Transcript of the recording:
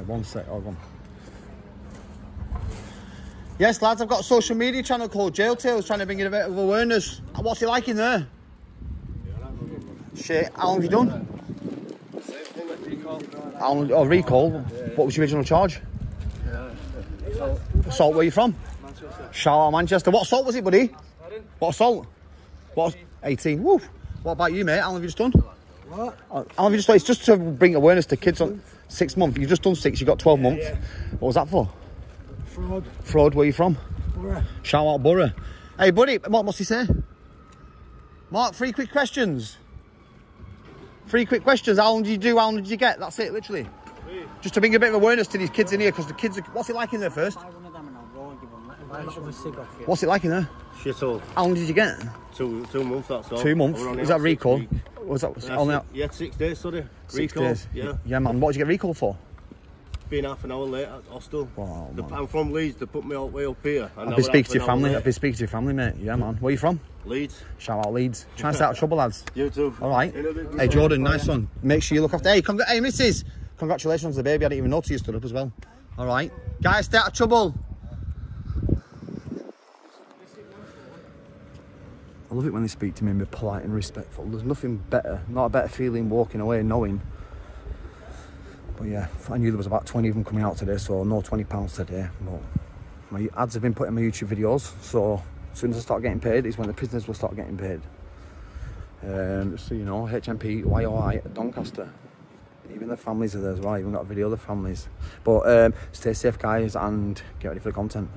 Right, one sec, hold on. Yes, lads, I've got a social media channel called Jail Tales trying to bring in a bit of awareness. What's it like in there? Shit, how long have you done? How long, oh, recall. What was your original charge? Assault, where you from? Shout out Manchester. What assault was it, buddy? What assault? What? 18. Woo. What about you, mate? How long have you just done? What? How long just done? It's just to bring awareness to kids on six months. You've just done six, you've got 12 months. What was that for? Fraud. Fraud, where you from? Borough. Shout out Borough. Hey, buddy, what must he say? Mark, three quick questions. Three quick questions. How long did you do? How long did you get? That's it, literally. Just to bring a bit of awareness to these kids in here, because the kids are... What's it like in there first? What's it like in there? Shit all. How long did you get? Two two months. That's all. Two months. We're on Was the that recall? week. Was that only it. Yeah, six days. Sorry. six recall. days? Yeah. Yeah, man. What did you get recall for? Been half an hour late at hostel. Wow, The- man. I'm from Leeds. They put me all the way up here. I've been speaking to your family. I've been speaking to your family, mate. Yeah, man. Where you from? Leeds. Shout out Leeds. Trying to stay out of trouble, lads. You too. All right. In a bit. Hey, Jordan, nice one. Make sure you look after. Hey, congr- hey, missus. Congratulations on the baby. I didn't even notice you stood up as well. All right. Guys, stay out of trouble. I love it when they speak to me and be polite and respectful. There's nothing better, not a better feeling walking away knowing. But yeah, I knew there was about 20 of them coming out today, so no 20 pounds today. But my ads have been put in my YouTube videos, so as soon as I start getting paid is when the prisoners will start getting paid. Um, so you know, HMP YOI Doncaster. Even the families are there as well. I even got a video of the families. But um, stay safe, guys, and get ready for the content.